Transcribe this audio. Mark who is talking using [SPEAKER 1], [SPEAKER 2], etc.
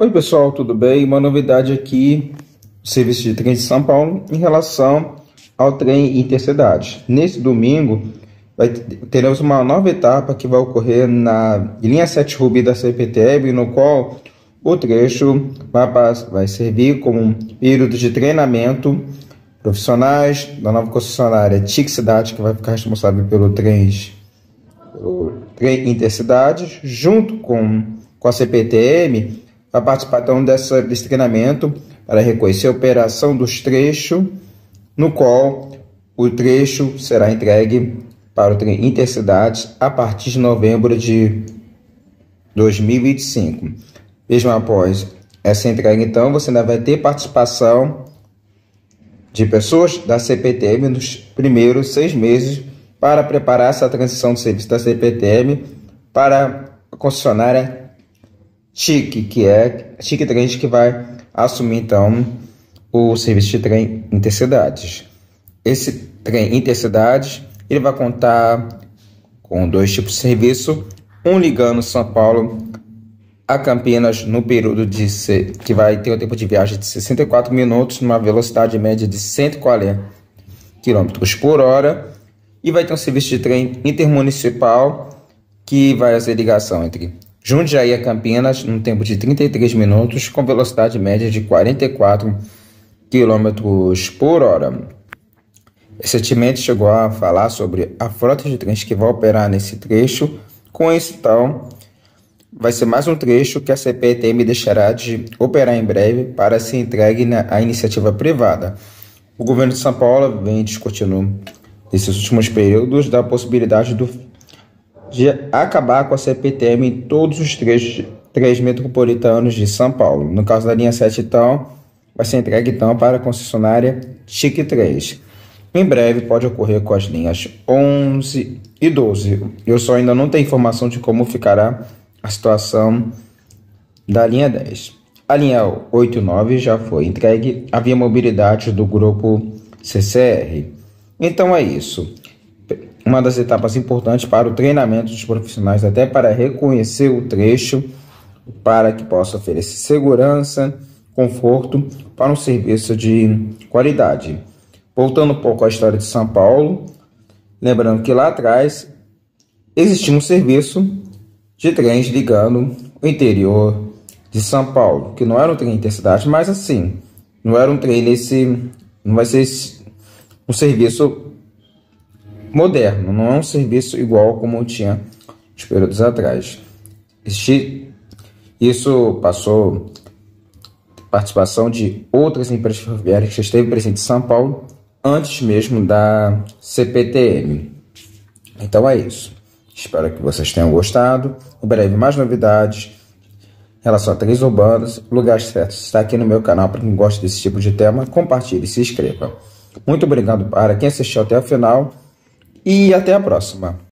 [SPEAKER 1] Oi pessoal, tudo bem? Uma novidade aqui do Serviço de Trem de São Paulo em relação ao trem Intercidade. Nesse domingo vai, teremos uma nova etapa que vai ocorrer na linha 7 Rubi da CPTM, no qual o trecho vai, vai servir como um período de treinamento profissionais da nova concessionária TIC Cidade, que vai ficar responsável pelo trem, pelo trem Intercidade, junto com, com a CPTM vai participar então dessa, desse treinamento para reconhecer a operação dos trechos, no qual o trecho será entregue para o trem Intercidades a partir de novembro de 2025. Mesmo após essa entrega, então, você ainda vai ter participação de pessoas da CPTM nos primeiros seis meses para preparar essa transição do serviço da CPTM para a concessionária Chique, que é Chique Trens que vai assumir então o serviço de trem intercidades. Esse trem intercidades ele vai contar com dois tipos de serviço, um ligando São Paulo a Campinas no período de que vai ter um tempo de viagem de 64 minutos numa velocidade média de 140 km por hora e vai ter um serviço de trem intermunicipal que vai fazer ligação entre Jundiaí a Campinas, num tempo de 33 minutos, com velocidade média de 44 km por hora. Recentemente chegou a falar sobre a frota de trens que vai operar nesse trecho. Com isso, então, vai ser mais um trecho que a CPTM deixará de operar em breve para ser entregue à iniciativa privada. O governo de São Paulo vem discutindo nesses últimos períodos da possibilidade do de acabar com a CPTM em todos os três, três metropolitanos de São Paulo. No caso da linha 7, então, vai ser entregue então para a concessionária TIC 3. Em breve pode ocorrer com as linhas 11 e 12. Eu só ainda não tenho informação de como ficará a situação da linha 10. A linha 8 e 9 já foi entregue à Via Mobilidade do grupo CCR. Então é isso uma das etapas importantes para o treinamento dos profissionais, até para reconhecer o trecho, para que possa oferecer segurança, conforto para um serviço de qualidade. Voltando um pouco à história de São Paulo, lembrando que lá atrás existia um serviço de trens ligando o interior de São Paulo, que não era um trem intercidade, mas assim, não era um trem nesse, não vai ser um serviço moderno, não é um serviço igual como tinha os períodos atrás. Isso passou participação de outras empresas ferroviárias que esteve presente em São Paulo antes mesmo da CPTM. Então é isso. Espero que vocês tenham gostado. Em breve mais novidades em relação a três urbanas. Lugar certo está aqui no meu canal para quem gosta desse tipo de tema. Compartilhe e se inscreva. Muito obrigado para quem assistiu até o final e até a próxima.